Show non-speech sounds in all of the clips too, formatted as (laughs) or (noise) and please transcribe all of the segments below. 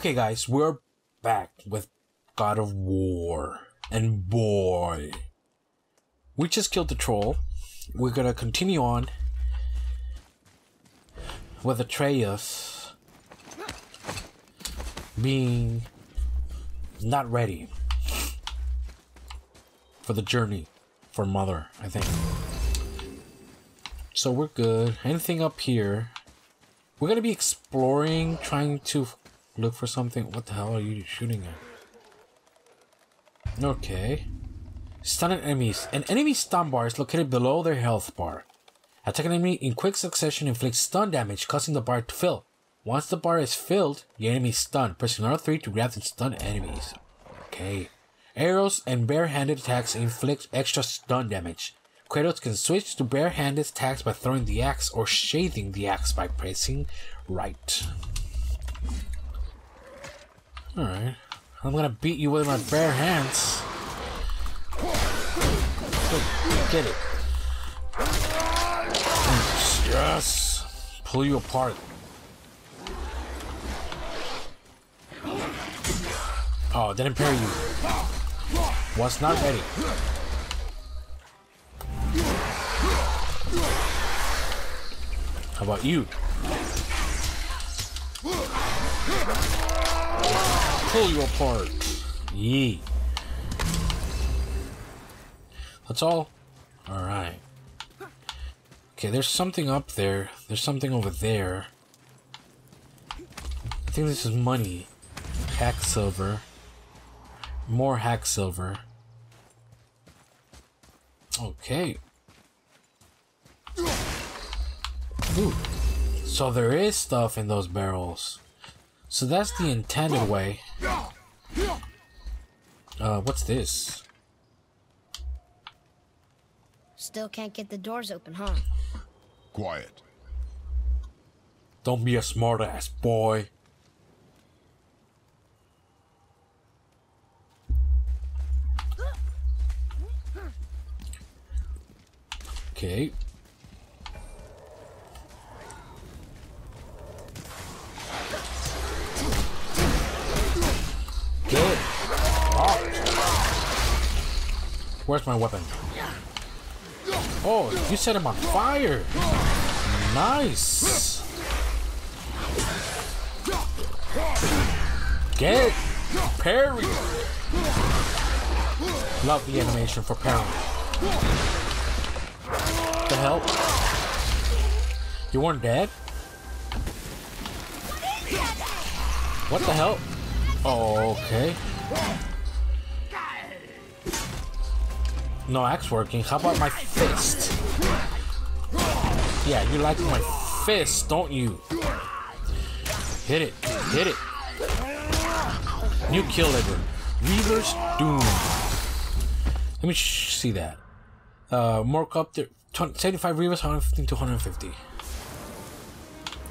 Okay, guys, we're back with God of War. And boy, we just killed the troll. We're gonna continue on with Atreus being not ready for the journey for Mother, I think. So we're good. Anything up here? We're gonna be exploring, trying to look for something. What the hell are you shooting at? Okay. Stun enemies. An enemy stun bar is located below their health bar. Attack an enemy in quick succession inflicts stun damage, causing the bar to fill. Once the bar is filled, the enemy is stunned. Pressing R3 to grab and stun enemies. Okay. Arrows and bare-handed attacks inflict extra stun damage. Kratos can switch to bare-handed attacks by throwing the axe or sheathing the axe by pressing right. Alright. I'm gonna beat you with my bare hands. Get it. Yes. Pull you apart. Oh, didn't parry you. Was not ready. How about you? Pull you apart. Yee. That's all? Alright. Okay, there's something up there. There's something over there. I think this is money. Hack silver. More hack silver. Okay. Ooh. So there is stuff in those barrels. So that's the intended way. Uh, what's this? Still can't get the doors open, huh? Quiet. Don't be a smartass, boy. Okay. Where's my weapon? Oh, you set him on fire. Nice. Get. Parry. Love the animation for parry. The hell? You weren't dead? What the hell? Oh, okay. No axe working. How about my fist? Yeah, you like my fist, don't you? Hit it. Hit it. New kill lever. Reaver's Doom. Let me see that. Uh, mark up there. 75 Reavers, 115 to 150.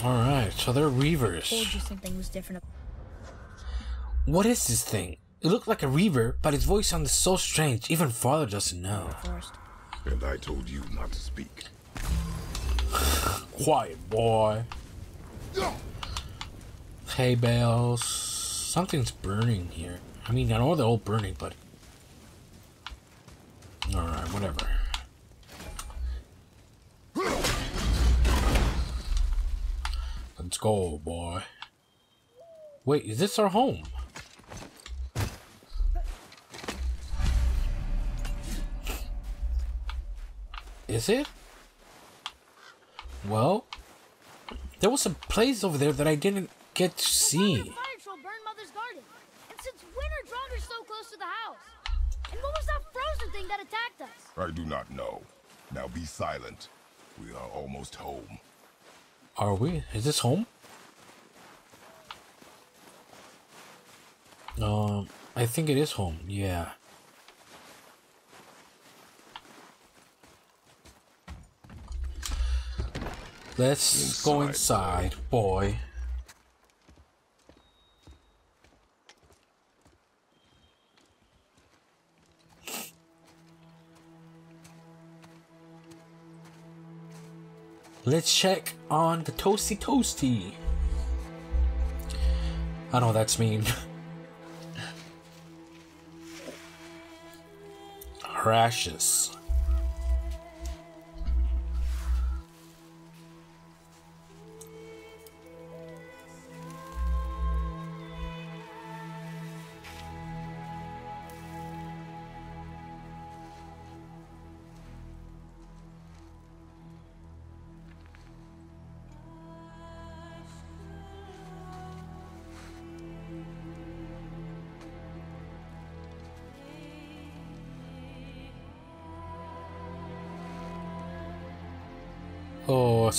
Alright, so they're Reavers. Told you something was different. What is this thing? It looked like a Reaver, but his voice sounded so strange, even father doesn't know. First. And I told you not to speak. (sighs) Quiet, boy. Hey, bales. Something's burning here. I mean, I know they're all burning, but. Alright, whatever. Let's go, boy. Wait, is this our home? Is it? Well, there was a place over there that I didn't get to see. Fire troll burned Mother's garden. And since when are Draugr so close to the house? And what was that frozen thing that attacked us? I do not know. Now be silent. We are almost home. Are we? Is this home? Um, I think it is home. Yeah. Let's go Inside, inside, boy. Let's check on the Toasty Toasty. I know that's mean. (laughs) Crashes.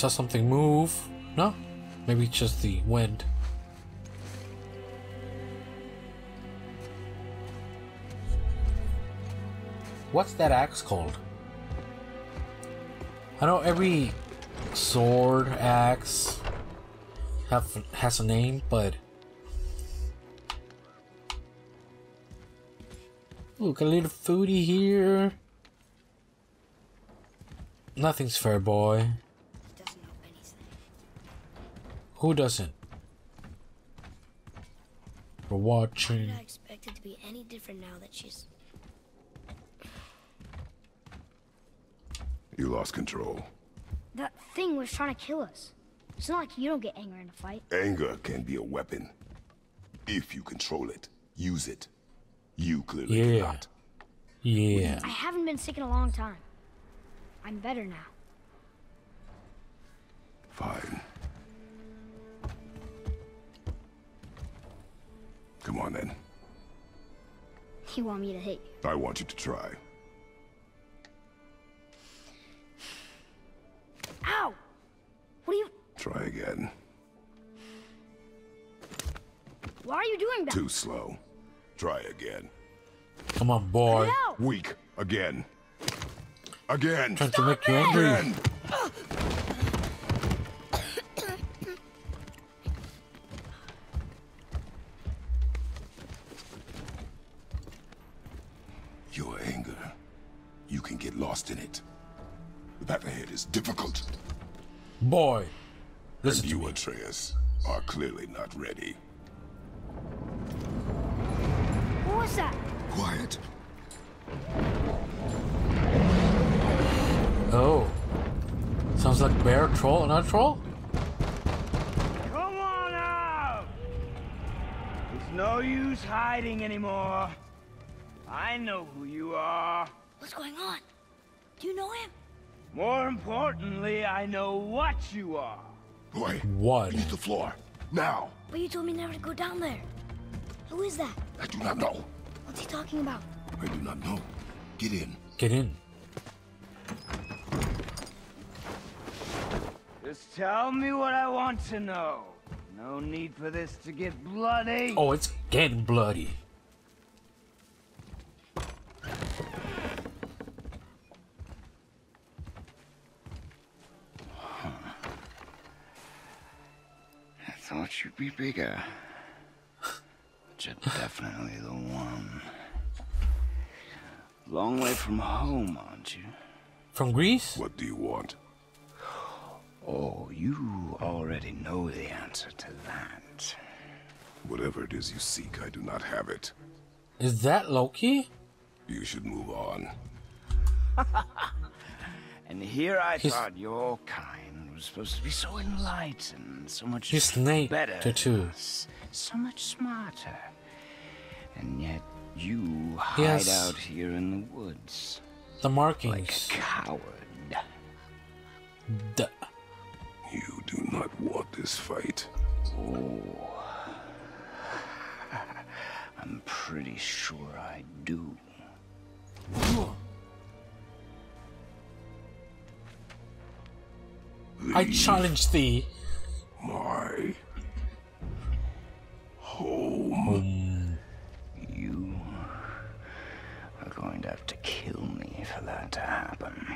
Saw something move. No? Maybe just the wind. What's that axe called? I know every sword, axe have has a name, but Look, a little foodie here. Nothing's fair, boy. Doesn't know anything. Who doesn't? We're watching. I expect it to be any different now that she's. You lost control. That thing was trying to kill us. It's not like you don't get anger in a fight. Anger can be a weapon. If you control it, use it. You clearly Yeah. cannot. Yeah. I haven't been sick in a long time. I'm better now. Fine. Come on then. You want me to hit you? I want you to try. Ow! What are you. Try again. Why are you doing that? Too slow. Try again. Come on, boy. Weak. Again. Again. Trying to make you angry. Again. Boy. Listen and to you. Atreus, are clearly not ready. What was that? Quiet. Oh. Sounds like bear troll, not troll? Come on out! There's no use hiding anymore. I know who you are. What's going on? Do you know him? More importantly, I know what you are. Boy, What? beneath the floor. Now. But you told me never to go down there. Who is that? I do not know. What's he talking about? I do not know. Get in. Get in. Just tell me what I want to know. No need for this to get bloody. Oh, it's getting bloody. Be bigger. But you're definitely the one. Long way from home, aren't you? From Greece? What do you want? Oh, you already know the answer to that. Whatever it is you seek, I do not have it. Is that Loki? You should move on. (laughs) And here I He's- thought your kind was supposed to be so enlightened, so much He's snake better, than tattoo. us, so much smarter. And yet you Yes. hide out here in the woods The like a coward. D- You do not want this fight. Oh. (laughs) I'm pretty sure I do. I challenge thee. My home. Hmm. You are going to have to kill me for that to happen.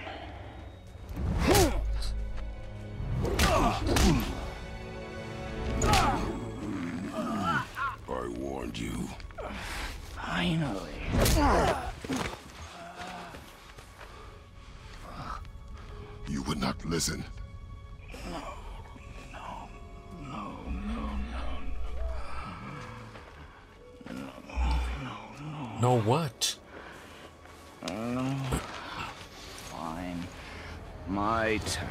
I warned you. Finally. You would not listen. No what? Fine. My turn.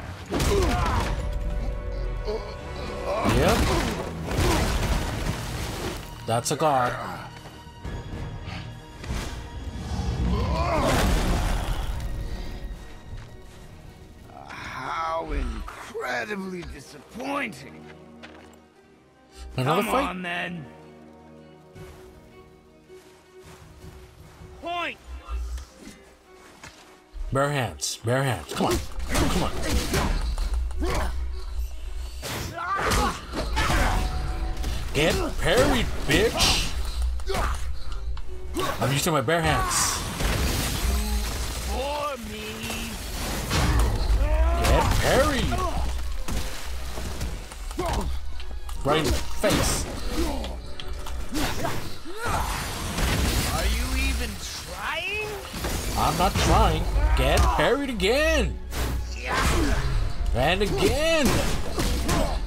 Yep. That's a god. How incredibly disappointing. Another Come fight? on, then. Bare hands. Bare hands. Come on. Come on. Get parried, bitch. I'm using my bare hands. Get parried. Right in the face. I'm not trying. Get parried again. And again.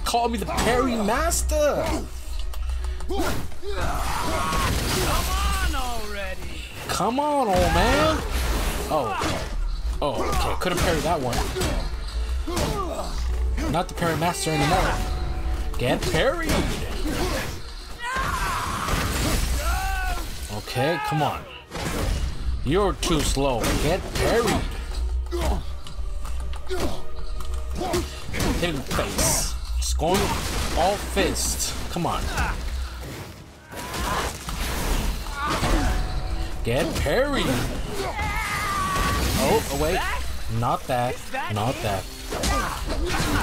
Call me the parry master. Come on already. Come on, old man. Oh. Oh, okay. Could have parried that one. Not the parry master anymore. Get parried. Okay, come on. You're too slow. Get parried. Hit him face. Just all fist. Come on. Get parried. Oh, oh wait. Not that. Not that.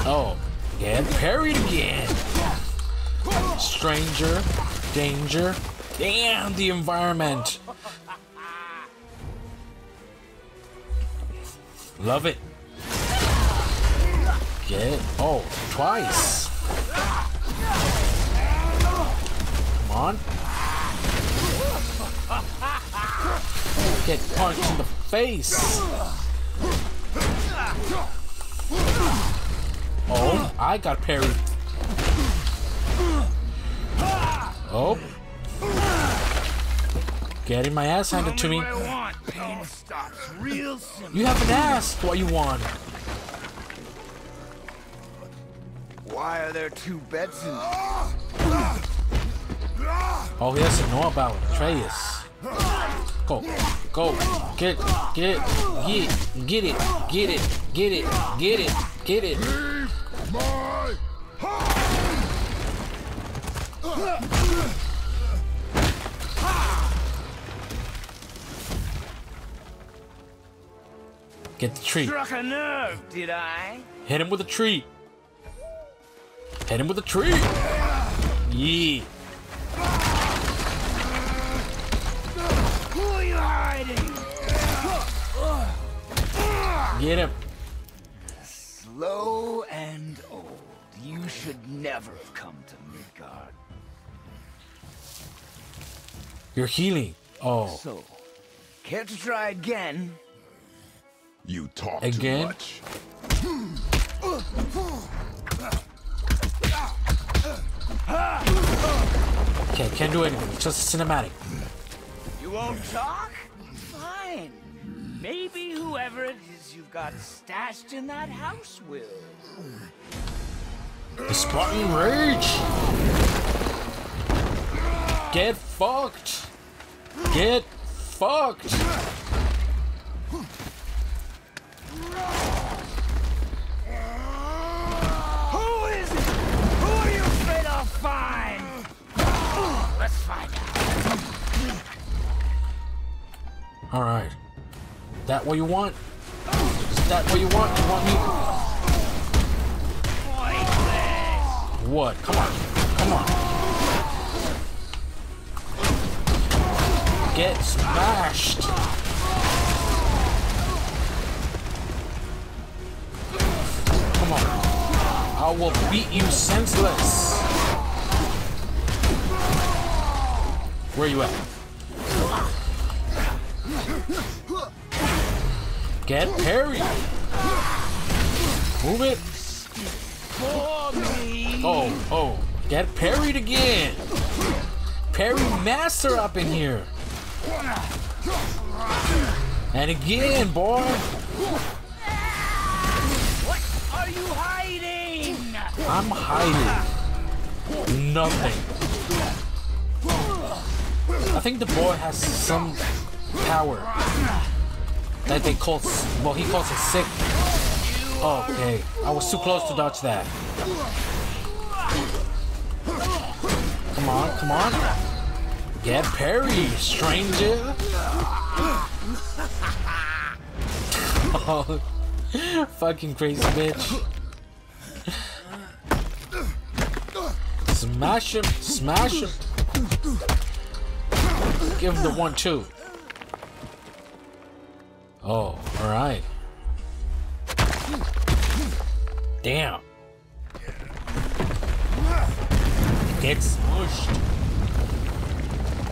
Oh, get parried again. Stranger. Danger. Damn the environment. Love it. Get oh twice. Come on. Get punched in the face. Oh, I got parried. Oh. Getting my ass handed to me. What I want. Pain stops real soon. You haven't asked what you want. Why are there two beds in Oh, he doesn't know about Atreus. Go, go, get, get, get, get it, get it, get it, get it, get it. My Get the tree. Struck a nerve, did I? Hit him with a tree. Hit him with a tree. Yeah. Who are you hiding? Get him. Slow and old. You should never have come to Midgard. You're healing. Oh, So, care to try again? You talk Again? too much. okay, can't do anything. It's just a cinematic. You won't talk? Fine. Maybe whoever it is you've got stashed in that house will. The Spartan Rage. Get fucked. Get fucked. Who is it? Who are you find? Let's. All right. That what you want? Is that what you want? You want me? What? Come on. Come on. Get smashed. Come on. I will beat you senseless. Where you at? Get parried. Move it. Oh, oh. Get parried again. Parry master up in here. And again, boy. I'm hiding. Nothing. I think the boy has some power that they call, well, he calls it sick. Okay, I was too close to dodge that. Come on, come on. Get parry, stranger. (laughs) oh, (laughs) fucking crazy bitch. Smash him, smash him. Give him the one, two. Oh, alright. Damn. Get smushed.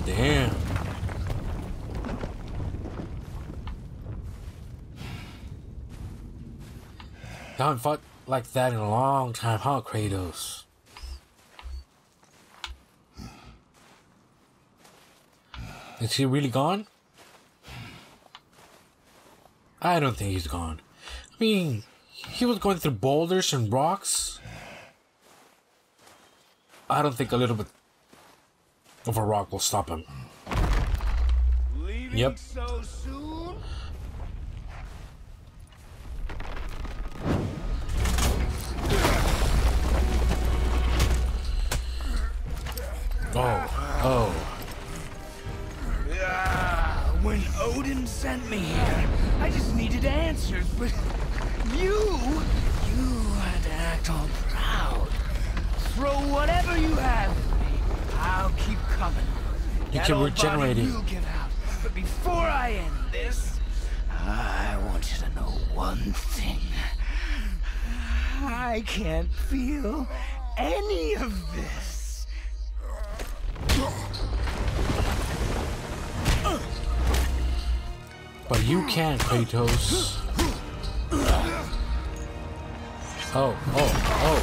Damn. I haven't fought like that in a long time, huh, Kratos? Is he really gone? I don't think he's gone. I mean, he was going through boulders and rocks. I don't think a little bit of a rock will stop him. Leaving Yep. so soon? Oh, oh. When Odin sent me here, I just needed answers, but you, you had to act all proud. Throw whatever you have at me. I'll keep coming. You That keep old body regenerating. will give out. But before I end this, I want you to know one thing. I can't feel any of this. But you can, Kratos. Oh, oh, oh.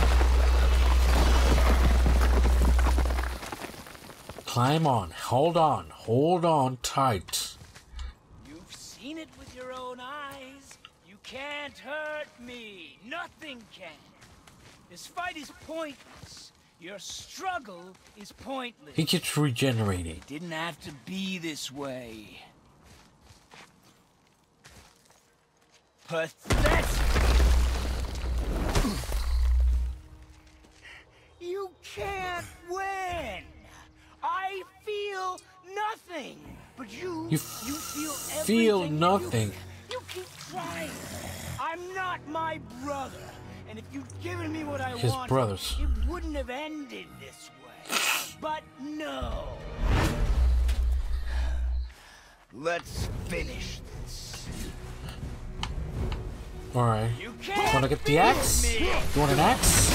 Climb on. Hold on. Hold on tight. You've seen it with your own eyes. You can't hurt me. Nothing can. This fight is pointless. Your struggle is pointless. He keeps regenerating. didn't have to be this way. Pathetic! You can't win! I feel nothing! But you, You you feel feel everything. You- nothing. You, keep trying. I'm not my brother. And if you'd given me what I His wanted, brothers. it wouldn't have ended this way. But no. Let's finish this. Alright. Wanna get the axe? You want an axe?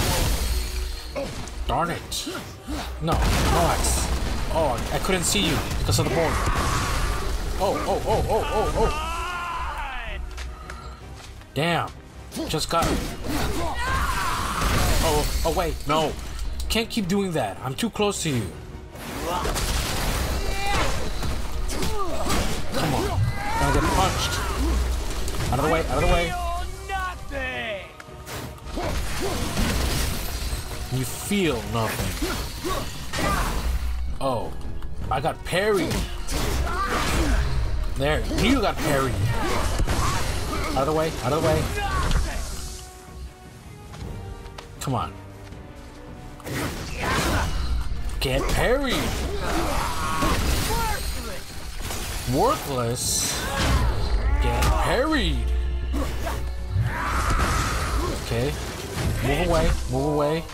Darn it. No, no axe. Oh, I couldn't see you because of the boulder. Oh, oh, oh, oh, oh, oh. Damn. Just got. Oh, oh wait, no. Can't keep doing that. I'm too close to you. Come on. I'm Gonna get punched. Out of the way, out of the way. You feel nothing. Oh, I got parried. There, you got parried. Out of the way, out of the way. Come on. Get parried. Worthless. Get parried. Okay. Move away, move away.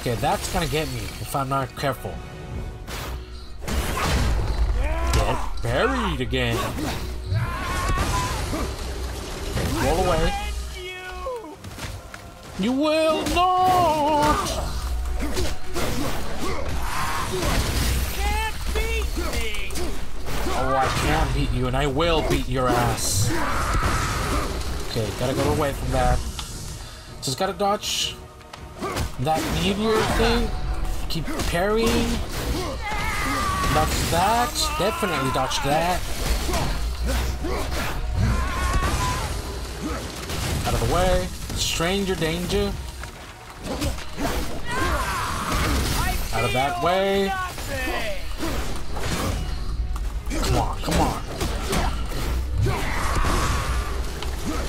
Okay, that's gonna get me if I'm not careful. Get buried again. Okay, roll away. You. Will not! Can't beat me. Oh, I can beat you and I will beat your ass. Okay, gotta go away from that. Just gotta dodge that meteor thing. keep parrying. Dodge that. Definitely dodge that. Out of the way. Stranger danger. Out of that way. Come on, come on.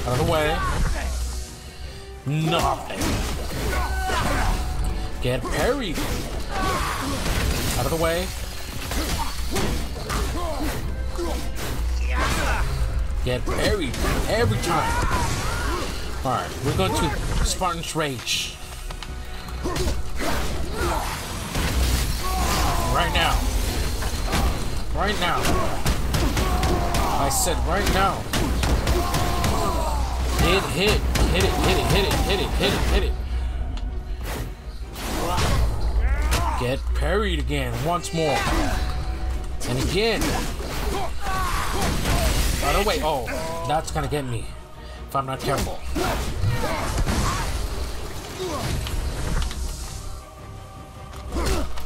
Out of the way. Nothing. Get parried. Out of the way. Get parried every time. Alright, we're going to Spartan's Rage. Right now. Right now. I said right now. Hit, hit, hit it, hit it, hit it, hit it, hit it, hit it. Get parried again once more. And again. By the way, oh, that's gonna get me if I'm not careful.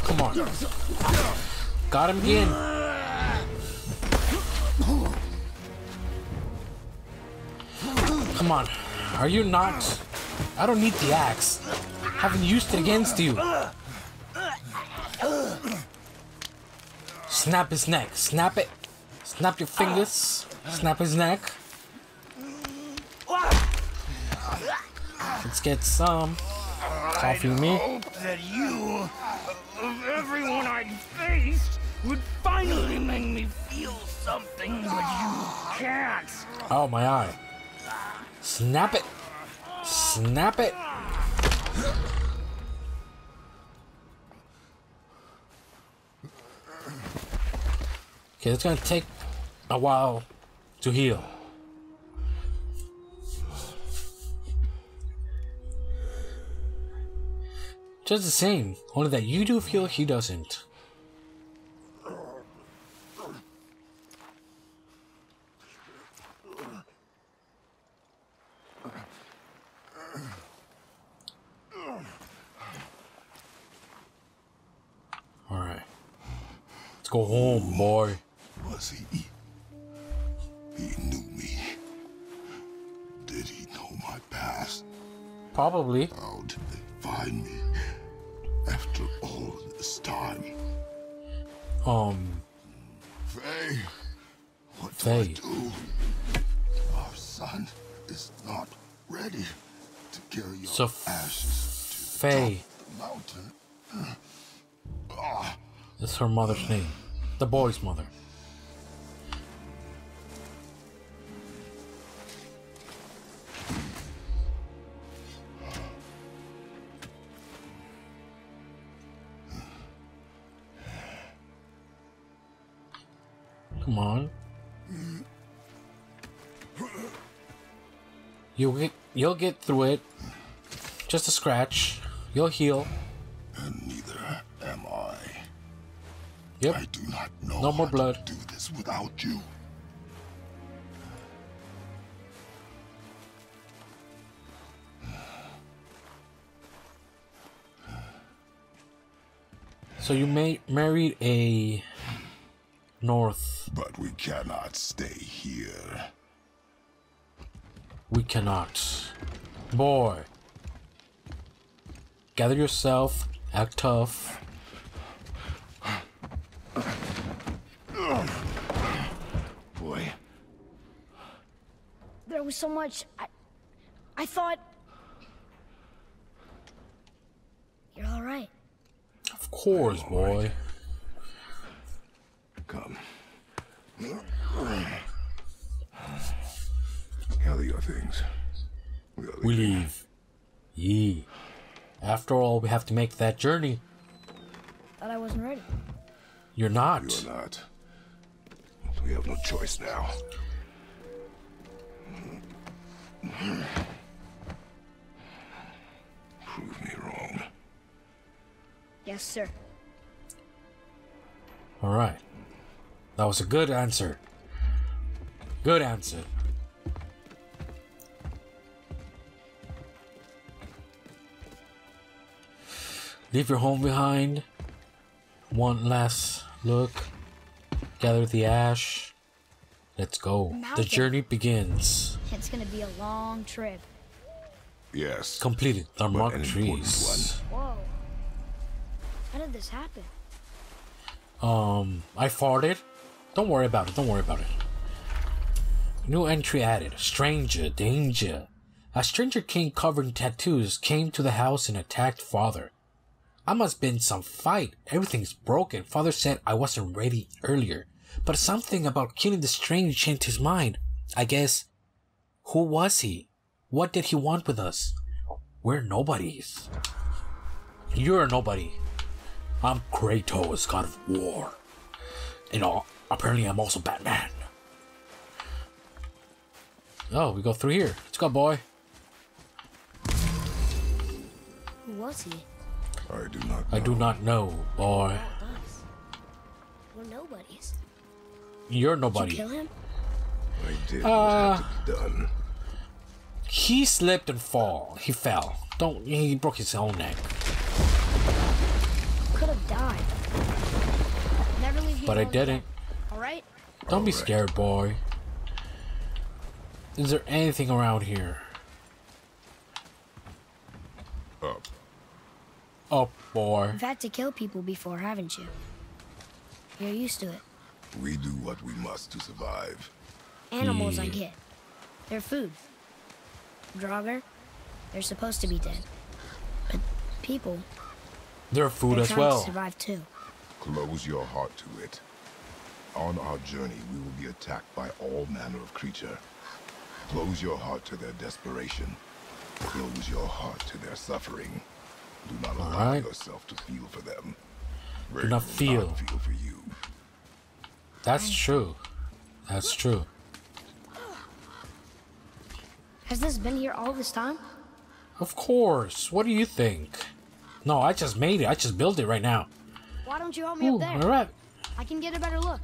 Come on. Got him again. Come on. Are you not? I don't need the axe. haven't used it against you. Snap his neck. Snap it. Snap your fingers. Snap his neck. Let's get some coffee me. Hope that you, of everyone I'd faced, would finally make me feel something, but you can't. Oh, my eye. Snap it. Snap it. Okay, it's gonna take a while to heal. Just the same, only that you do feel he doesn't. Let's go home, boy. Was he? He knew me. Did he know my past? Probably. How did they find me? After all this time. Um, Faye, what do I do? Our son is not ready to carry your So, ashes to Faye. Her mother's name. The boy's mother. Come on. You'll get you'll get through it. Just a scratch. You'll heal. Know No more blood. do this without you. So you may married a North. But we cannot stay here. We cannot. Boy. Gather yourself. Act tough. Was so much. I, I thought. You're all right. Of course, boy. come. Gather your things. We are We leave. Yee. After all, we have to make that journey. Thought I wasn't ready. You're not. You're not. We have no choice now. Prove me wrong. Yes, sir. Alright. That was a good answer. Good answer. Leave your home behind. One last look. Gather the ash. Let's go. The journey begins. It's gonna be a long trip. Yes. Completed the But marked an important trees. Whoa. How did this happen? Um, I farted. Don't worry about it. Don't worry about it. New entry added. Stranger, danger. A stranger king covered in tattoos came to the house and attacked father. I must been some fight. Everything's broken. Father said I wasn't ready earlier. But something about killing the stranger changed his mind. I guess. Who was he? What did he want with us? We're nobodies. You're a nobody. I'm Kratos, god of war. You know, apparently I'm also Batman. Oh, we go through here. Let's go, boy. Who was he? I do not. know. I do not know, boy. We're nobodies. You're nobody. Did you nobody. kill him? I did Uh, what had to be done. He slipped and fall. He fell. Don't. He broke his own neck. Could have died. Never leave me But I didn't. All right? Don't be Alright. scared, boy. Is there anything around here? Up. Oh, boy. You've had to kill people before, haven't you? You're used to it. We do what we must to survive. Animals, I get. They're food. Draugr, they're supposed to be dead. But people, They're food they're as trying well. to survive too. Close your heart to it. On our journey, we will be attacked by all manner of creature. Close your heart to their desperation. Close your heart to their suffering. Do not allow Alright. yourself to feel for them. They not will feel. feel for you. That's true. That's true. Has this been here all this time? Of course. What do you think? No, I just made it. I just built it right now. Why don't you help me Ooh, up there? alright. I can get a better look.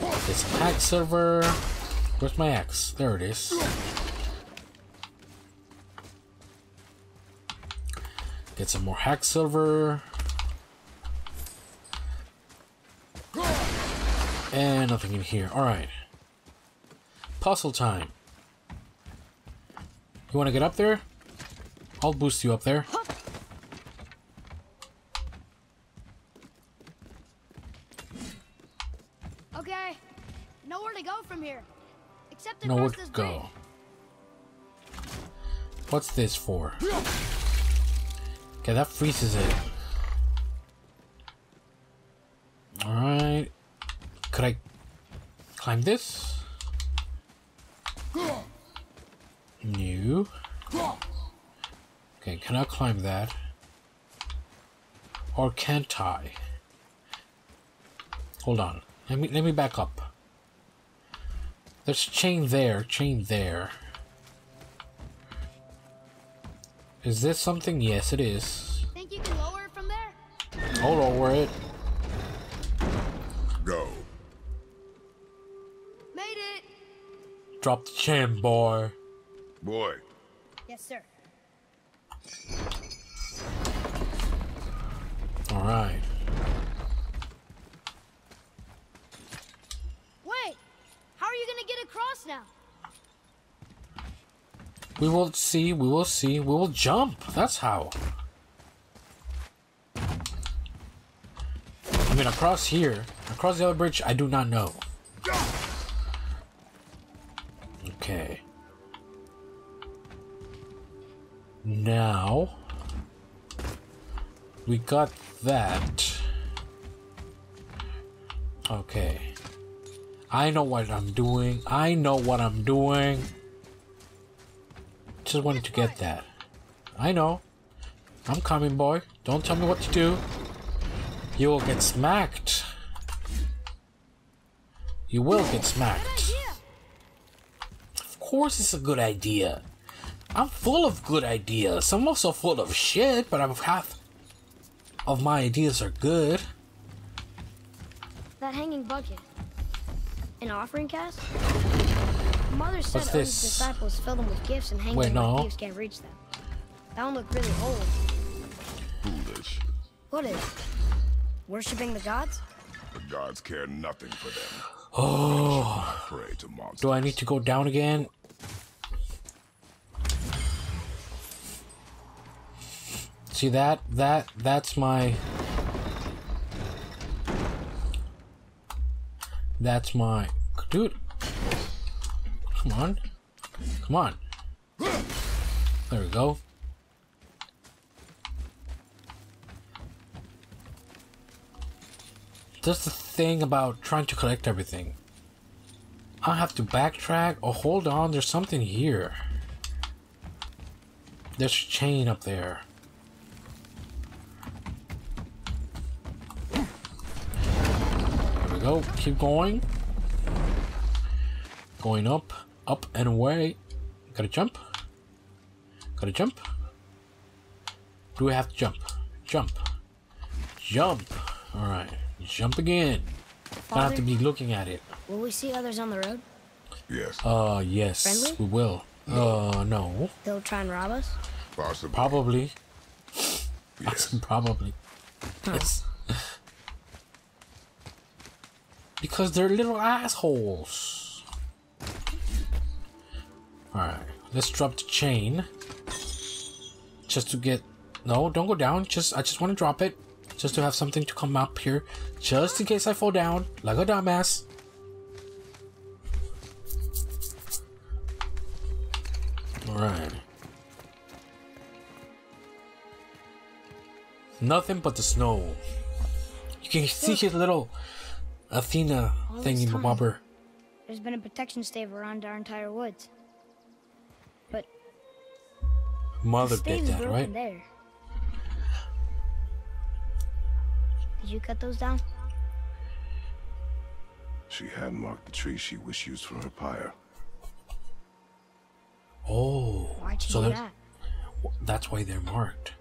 It's hack silver. Where's my axe? There it is. Get some more hack silver. And nothing in here. Alright. Puzzle time. You want to get up there? I'll boost you up there. Okay, nowhere to go from here. Except Nowhere to this go. What's this for? Okay, that freezes it. Alright. Could I climb this? No. Okay, can I climb that? Or can't I? Hold on. Let me let me back up. There's chain there, chain there. Is this something? Yes, it is. Think you can lower it from there? I'll lower it. Go. Made it! Drop the chain, boy. Boy, Yes, sir. Wait! How are you gonna get across now? We will see, we will see, we will jump. That's how. I mean, across here, across the other bridge, I do not know. Okay. Now, we got that. Okay. I know what I'm doing. I know what I'm doing. Just wanted to get that. I know. I'm coming, boy. Don't tell me what to do. You will get smacked. You will get smacked. Of course, it's a good idea. I'm full of good ideas. I'm also full of shit, but I'm half of my ideas are good. That hanging bucket. An offering cast? Mother said What's this? disciples fill them with gifts and hang Wait, them no. where thieves can't reach them. That one looked really old. foolish. What is? Worshipping the gods? The gods care nothing for them. Oh, Pray to monsters. do I need to go down again? See that that that's my That's my dude. Come on. Come on. There we go. That's the thing about trying to collect everything. I have to backtrack. Oh, hold on. There's something here. There's a chain up. There we go. Keep going. Going up, up and away. Gotta jump. Gotta jump. Do we have to jump? Jump. Jump. Alright. Jump again. I have to be looking at it. Will we see others on the road? Yes, Uh, yes, Friendly? we will. Uh, no. They'll try and rob us? possibly. Probably. Yes. (laughs) Probably. Yes. Because they're little assholes. Alright, let's drop the chain. Just to get... No, don't go down. Just I just want to drop it. Just to have something to come up here. Just in case I fall down. Like a dumbass. Alright. Nothing but the snow. You can see his little Athena All thingy this time. bobber. There's been a protection stave around our entire woods. But Mother the did that, right? there. Did you cut those down? She had marked the tree she wished used for her pyre. Oh, Why'd you so do that, that? that's why they're marked.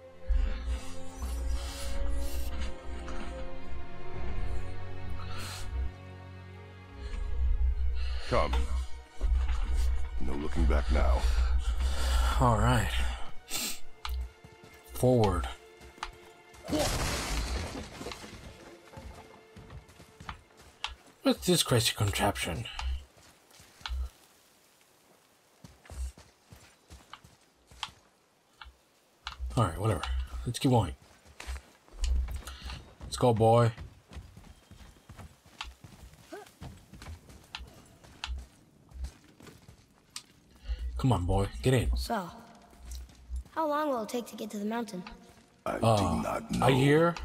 Come. No looking back now. All right. Forward. What's this crazy contraption? Alright, whatever. Let's keep going. Let's go, boy. Come on, boy. Get in. So, how long will it take to get to the mountain? I do uh, not know. A year?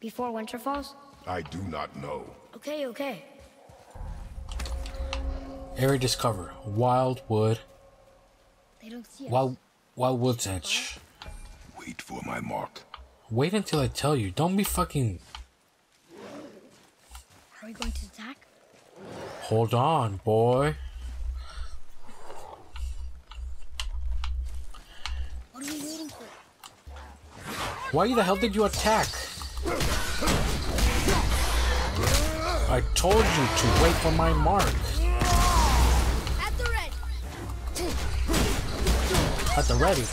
Before winter falls? I do not know. Okay, okay. Area discover. Wildwood. They don't see us. Wild, Wildwood's Edge. Wait for my mark. Wait until I tell you. Don't be fucking. Are we going to attack? Hold on, boy. What are we waiting for? Why the hell did you attack? I told you to wait for my mark. At the ready. At the ready.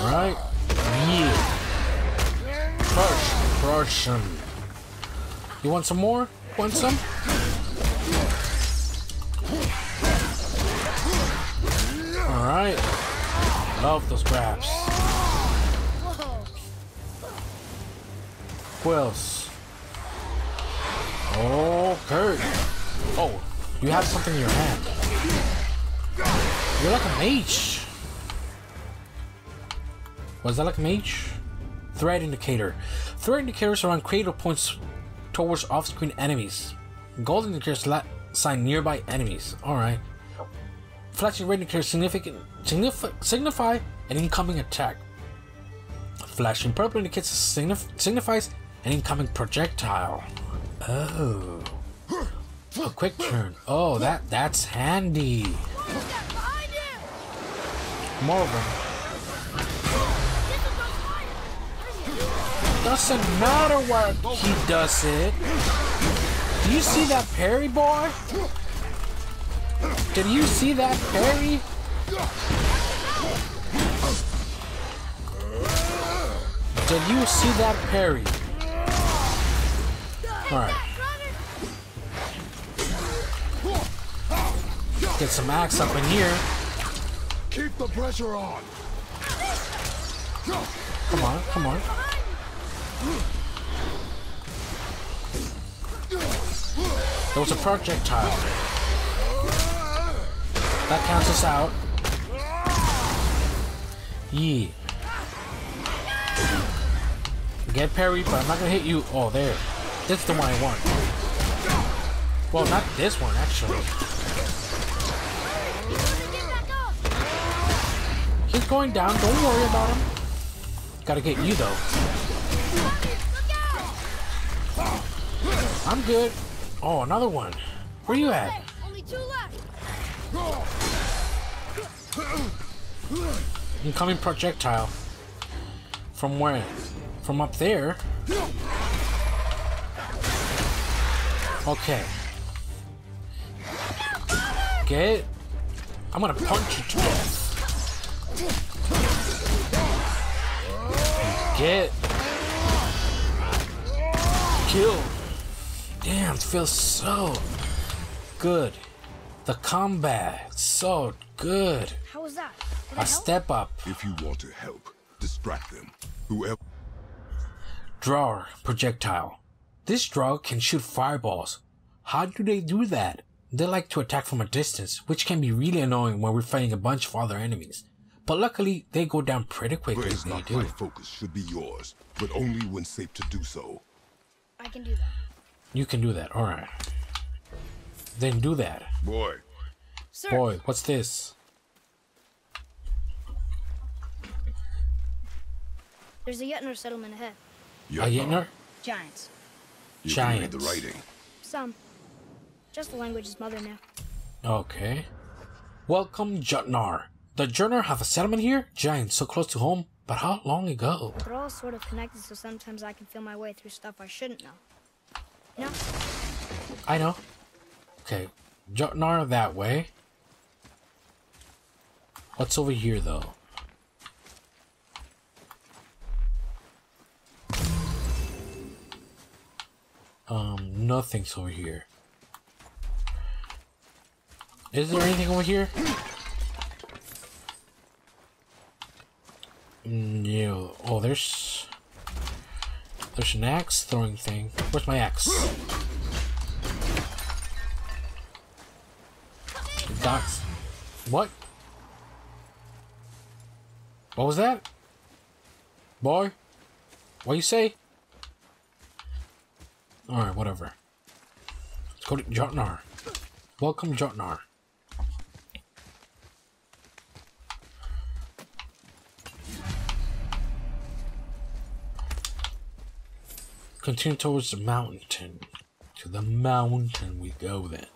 Alright. Yeah. Crush. Crush him. You want some more? Want some? Love those grabs. Quills. Else? Oh. Oh, you have something in your hand. You're like a mage. Was that like a mage? Threat indicator. Threat indicators are on cradle points towards off-screen enemies. Gold indicators sign nearby enemies. Alright. Flashing red indicators significant, signif- signify an incoming attack. Flashing purple indicates signif- signifies an incoming projectile. Oh. A quick turn. Oh, that that's handy. More of them. What? Doesn't matter where he does it. Do you see that parry, boy? Did you see that parry? Did you see that parry? Alright. Get some axe up in here. Keep the pressure on. Come on, come on. There was a projectile. That counts us out. Yeah. Get parried, but I'm not gonna hit you. Oh, there. This is the one I want. Well, not this one, actually. He's going down. Don't worry about him. Gotta get you, though. I'm good. Oh, another one. Where you at? Only two left! Incoming projectile. From where? From up there? Okay. Get. I'm gonna punch you to death. Get. Kill. Damn, feels so good. The combat, so good. How was that? Did I A help? step up. If you want to help, distract them. Whoever Draugr projectile. This draugr can shoot fireballs. How do they do that? They like to attack from a distance, which can be really annoying when we're fighting a bunch of other enemies. But luckily, they go down pretty quickly. is They not do. my focus should be yours, but only when safe to do so. I can do that. You can do that. All right. Then do that. Boy, Sir, Boy, what's this? There's a Jotnar settlement ahead. A Jotnar? Giants. You can read the writing. Some. Just the language is mother now. Okay. Welcome, Jotnar. The Jotnar have a settlement here? Giants, so close to home. But how long ago? They're all sort of connected, so sometimes I can feel my way through stuff I shouldn't know. You know? I know. Okay. Jotnar that way. What's over here, though? Um, nothing's over here. Is there anything over here? No. Oh, there's... There's an axe throwing thing. Where's my axe? Docs. What? What was that? Boy? What you say? Alright, whatever. Let's go to Jotnar. Welcome, Jotnar. Continue towards the mountain. To the mountain we go then.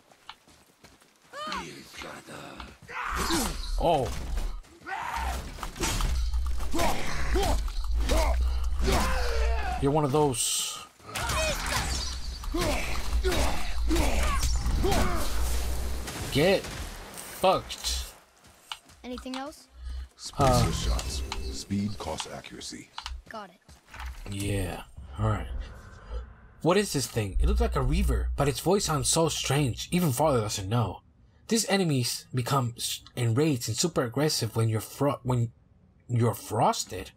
Oh. You're one of those. Get fucked. Anything else? Uh, Space your shots. Speed costs accuracy. Got it. Yeah. Alright. What is this thing? It looks like a reaver, but its voice sounds so strange. Even father doesn't know. These enemies become enraged and super aggressive when you're fro- when you're frosted.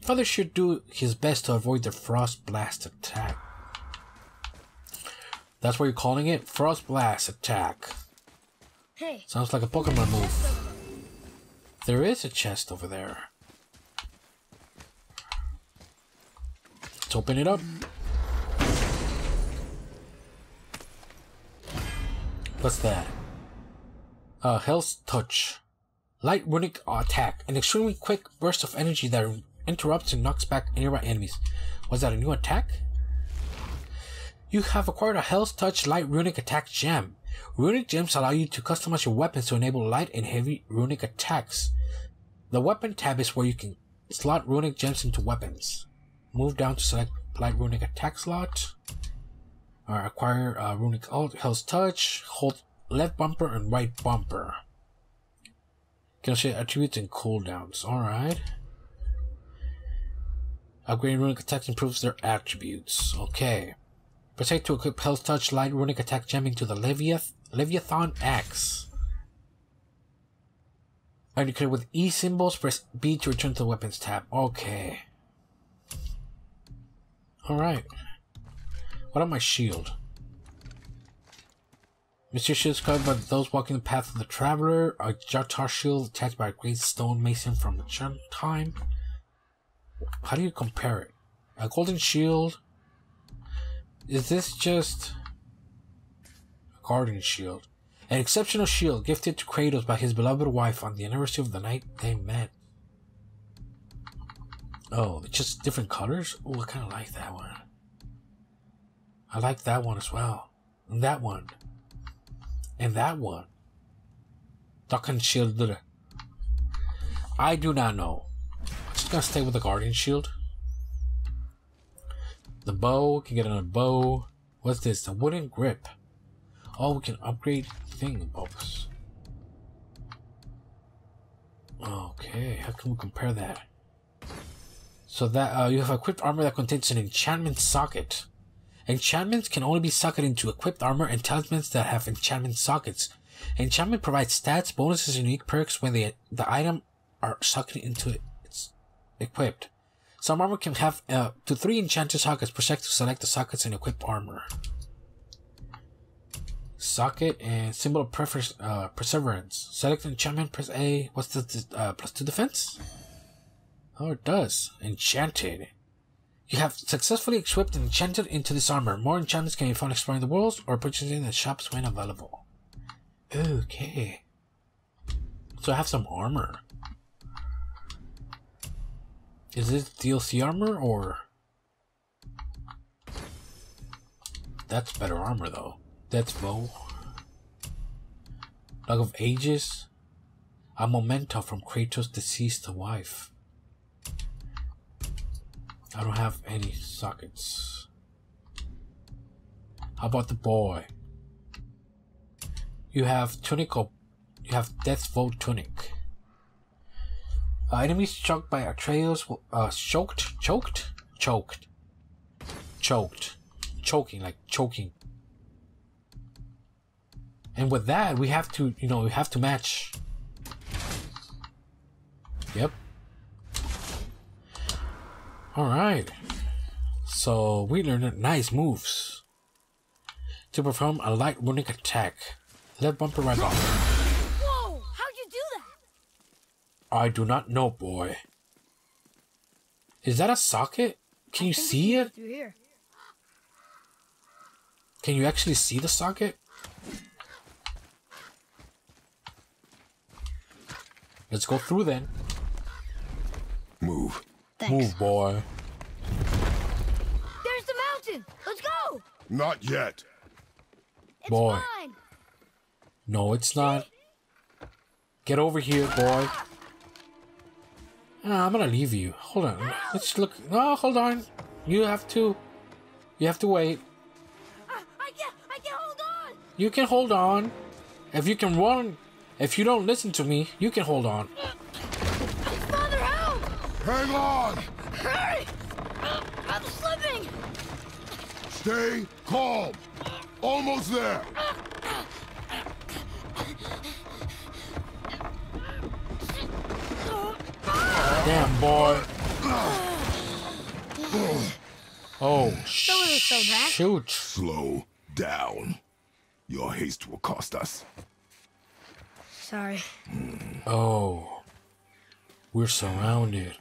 Father should do his best to avoid the frost blast attack. That's what you're calling it? Frost blast attack. Hey, Sounds like a Pokemon move. There is a chest over there. Let's open it up. What's that? Uh, Hel's Touch. Light runic attack. An extremely quick burst of energy that interrupts and knocks back nearby enemies. Was that a new attack? You have acquired a Hel's Touch Light Runic Attack Gem. Runic gems allow you to customize your weapons to enable light and heavy runic attacks. The weapon tab is where you can slot runic gems into weapons. Move down to select light runic attack slot. Or acquire uh, runic alt, Hel's Touch. Hold left bumper and right bumper. Can see attributes and cooldowns. Alright. Upgrading runic attacks improves their attributes. Okay. Protect to equip Hel's Touch Light Runic Attack Gem into the Leviath- Leviathan Axe. Indicated with E symbols, press B to return to the weapons tab. Okay. Alright. What about my shield? Mr. Shield is covered by those walking the path of the traveler. A Jatar shield attached by a great stone mason from the time. How do you compare it? A golden shield. Is this just a guardian shield? An exceptional shield gifted to Kratos by his beloved wife on the anniversary of the night they met. Oh, it's just different colors? Oh, I kind of like that one. I like that one as well. And that one. And that one. Duck shield. I do not know. I'm just gonna stay with the guardian shield. The bow can get another bow. What's this? The wooden grip. Oh, we can upgrade thing books. Okay, how can we compare that? So that uh, you have equipped armor that contains an enchantment socket. Enchantments can only be socketed into equipped armor and talismans that have enchantment sockets. Enchantment provides stats, bonuses, and unique perks when the the item are socketed into it. It's equipped. Some armor can have uh, to three enchanted sockets per sec to select the sockets and equip armor. Socket and symbol of prefer- uh, perseverance. Select enchantment, press A. What's the uh, plus two defense? Oh, it does. Enchanted. You have successfully equipped and enchanted into this armor. More enchantments can be found exploring the worlds or purchasing the shops when available. Okay. So I have some armor. Is this DLC armor or... That's better armor though. That's bow. Log of Ages. A memento from Kratos' deceased wife. I don't have any sockets. How about the boy? You have tunic or you have Death's Vote tunic. Enemies choked by Atreus, uh, choked, choked, choked, choked, choking, like choking. And with that, we have to, you know, we have to match. Yep. Alright. So, we learned nice moves. To perform a light runic attack. Let bumper right off. Whoa! How'd you do that? I do not know, boy. Is that a socket? Can you see it? Through here. Can you actually see the socket? Let's go through then. Move. Thanks. Move, boy. There's the mountain. Let's go. Not yet. It's Boy. fine. No, it's not. Get over here, boy. Ah, I'm gonna leave you. Hold on. Let's look. No, hold on. You have to. You have to wait. I, I can't. I can't hold on. You can hold on. If you can run. If you don't listen to me, you can hold on. Father, help! Hang on! Hurry! I'm slipping. Stay calm. Almost there. Damn, boy. Oh, was so shoot. Slow down. Your haste will cost us. Sorry. Oh. We're surrounded.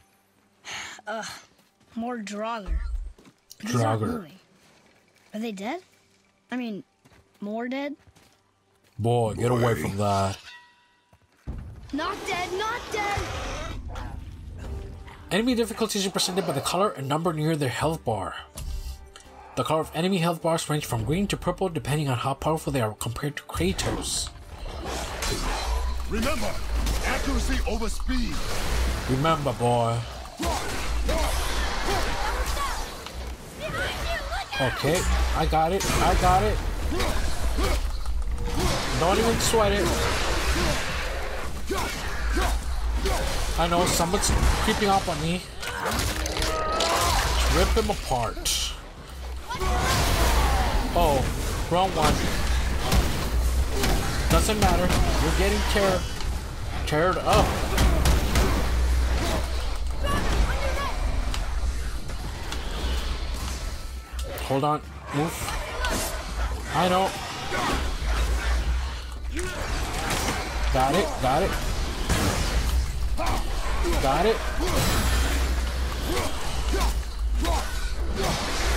More Draugr. These aren't Draugr. Are they dead? I mean, more dead? Boy, get away from that. Not dead, not dead! Enemy difficulties are presented by the color and number near their health bar. The color of enemy health bars range from green to purple depending on how powerful they are compared to Kratos. Remember, accuracy over speed. Remember, boy. Behind you. Look out. Okay, I got it. I got it. Don't even sweat it. I know someone's creeping up on me. Rip them apart. Oh, wrong one. Doesn't matter. You're getting tear teared up. Hold on. Move. I know. Got it. Got it. Got it.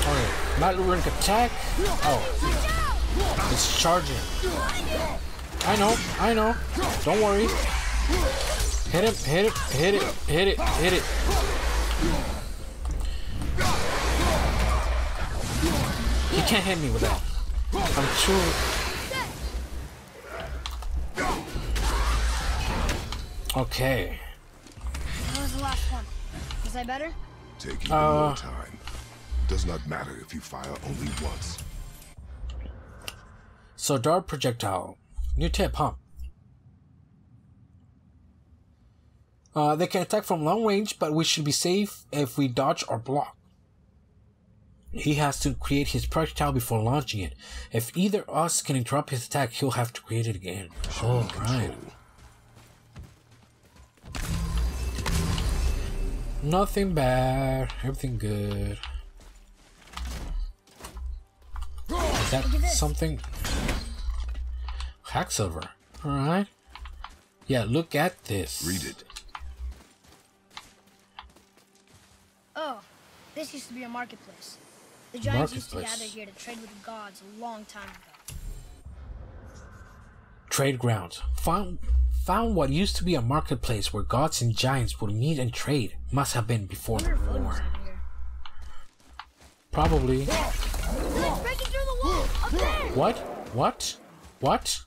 Okay. Not Lurink attack. Oh. It's charging. I know. I know. Don't worry. Hit it. Hit it. Hit it. Hit it. Hit it. He can't hit me with that. I'm too. Okay. That was the last one. Was I better? Take even Uh. more time. Does not matter if you fire only once. So dart projectile. New tip, huh? Uh, they can attack from long range, but we should be safe if we dodge or block. He has to create his projectile before launching it. If either us can interrupt his attack, he'll have to create it again. Oh, Nothing bad. Everything good. Is that something? Hacksilver. Alright. Yeah, look at this. Read it. Oh, this used to be a marketplace. The giants used to gather here to trade with the gods a long time ago. Trade grounds. Found found what used to be a marketplace where gods and giants would meet and trade. Must have been before the I wonder if Odin's war. Probably. Something's breaking through the wall! Up there! What? What? What?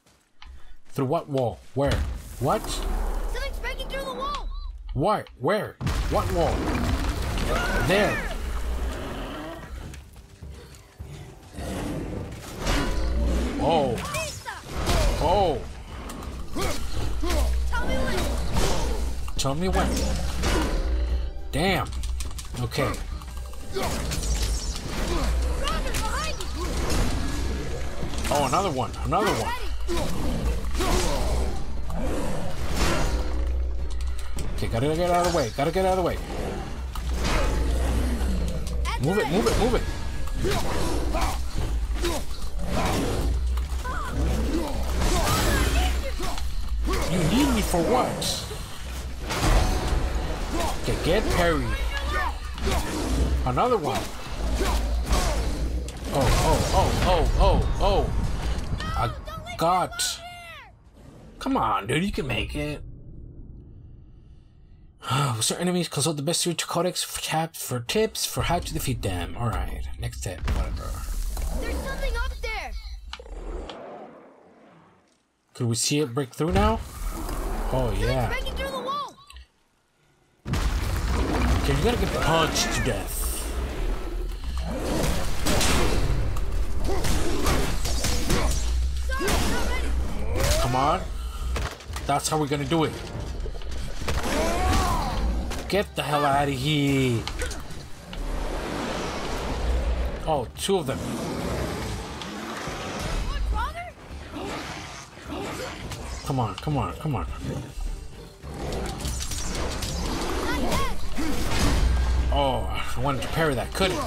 Through what wall? Where? What? Something's breaking through the wall! Why? Where? What wall? There. Oh. Oh. Tell me when. Damn. Okay. Oh, another one. Another one. Okay, gotta get out of the way. Gotta get out of the way. Move it, move it, move it. You need me for what? Okay, get parried. Another one. Oh, oh, oh, oh, oh, oh. I got. Come on, dude, you can make it. (sighs) There enemies? Consult the best route to Codex for, tap, for tips for how to defeat them. Alright, next step, whatever. There's something up there! Could we see it break through now? Oh, yeah. Okay, you're gonna get punched to death. Come on. That's how we're gonna do it. Get the hell out of here. Oh, two of them. Come on, come on, come on. Oh, I wanted to parry that, couldn't.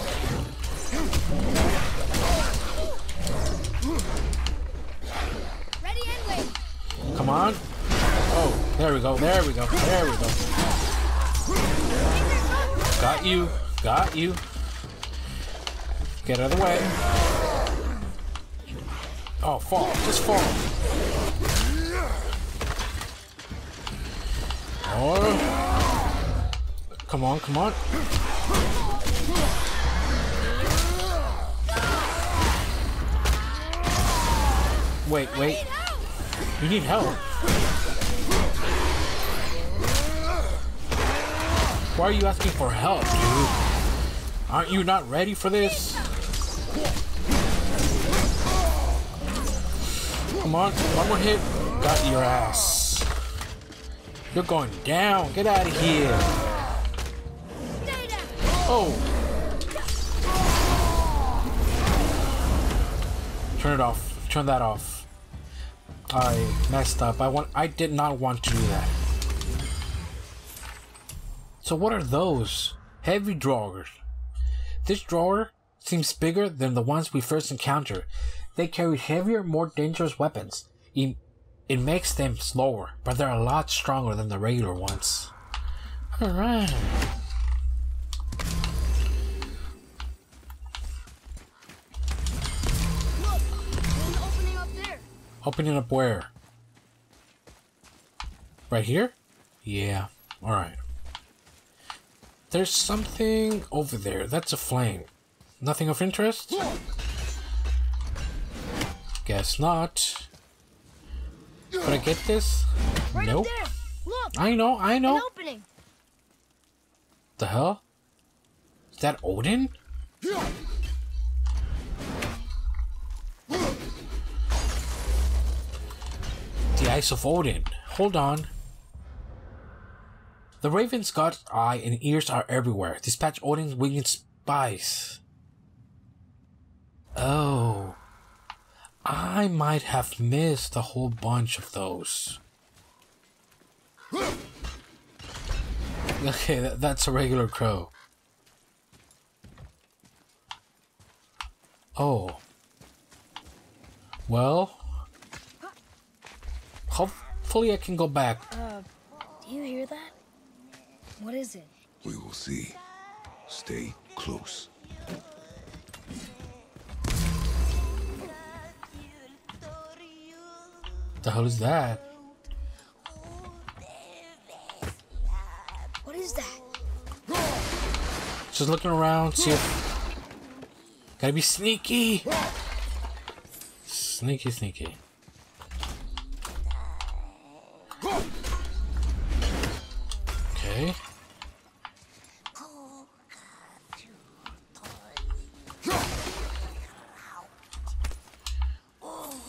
Ready and wait! Come on. Oh, there we go, there we go, there we go. Got you, got you. Get out of the way. Oh, fall, just fall. Oh. Come on, come on. Wait, wait. You need help. Why are you asking for help, dude? Aren't you not ready for this? Come on, one more hit. Got your ass. You're going down. Get out of here. Oh! Turn it off. Turn that off. I messed up. I want. I did not want to do that. So what are those? Heavy draugrs. This draugr seems bigger than the ones we first encountered. They carry heavier, more dangerous weapons. It, it makes them slower, but they're a lot stronger than the regular ones. Alright. Opening up where? Right here? Yeah. Alright. There's something over there. That's a flame. Nothing of interest? Guess not. Could I get this? Right nope. Look, I know, I know. The hell? Is that Odin? The Eyes of Odin. Hold on. The Raven's God's eye and ears are everywhere. Dispatch Odin's winged spies. Oh. I might have missed a whole bunch of those. (laughs) Okay, that, that's a regular crow. Oh. Well. Hopefully I can go back. Uh, do you hear that? What is it? We will see. Stay close. The hell is that? What is that? Just looking around, see if. Gotta be sneaky! Sneaky, sneaky.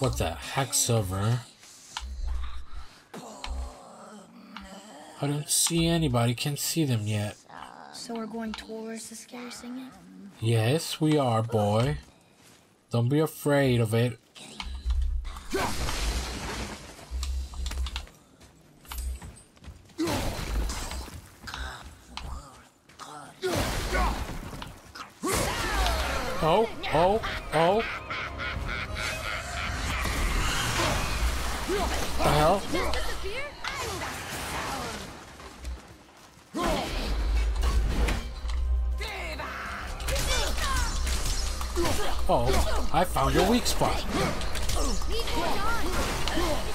What the heck, Silver? I don't see anybody, can't see them yet. So we're going towards the scary singing? Yes, we are, boy. Don't be afraid of it. Found your weak spot. Need to John. He's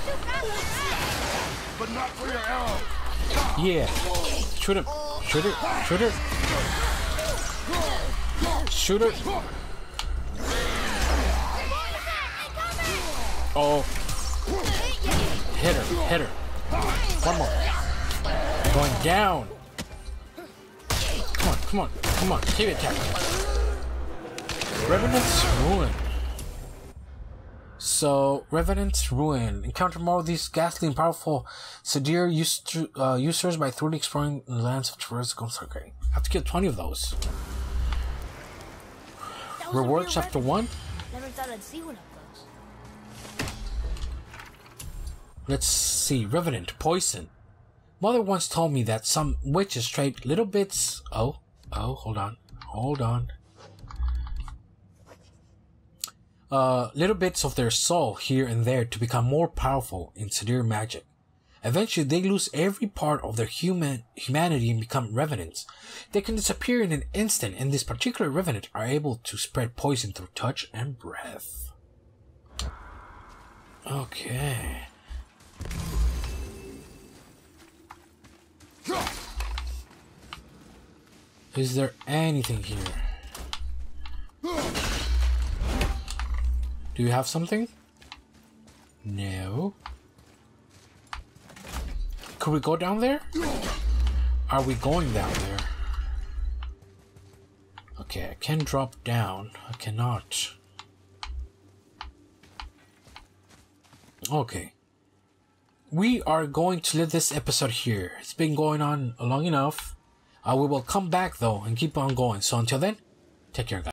too fast for that. But not for your arrow! Yeah. Shoot him. Shoot her. Shoot her. Shoot her. Oh. Hit her. Hit her. One more. Going down. Come on. Come on. Come on. Keep attack. Revenant's Ruin. So, Revenant's Ruin. Encounter more of these ghastly and powerful Seiðr uh, users by thoroughly exploring the lands of Traverse Ghost Okay. Have to kill 20 of those. Reward chapter weapon. 1. Never thought I'd see one of those. Let's see. Revenant. Poison. Mother once told me that some witches trade little bits. Oh. Oh, hold on. Hold on. Uh, little bits of their soul here and there to become more powerful in severe magic. Eventually, they lose every part of their human humanity and become revenants. They can disappear in an instant, and this particular revenant are able to spread poison through touch and breath. Okay. Is there anything here? Do you have something? No. Could we go down there? Are we going down there? Okay, I can drop down. I cannot. Okay. We are going to leave this episode here. It's been going on long enough. Uh, we will come back though and keep on going. So until then, take care, guys.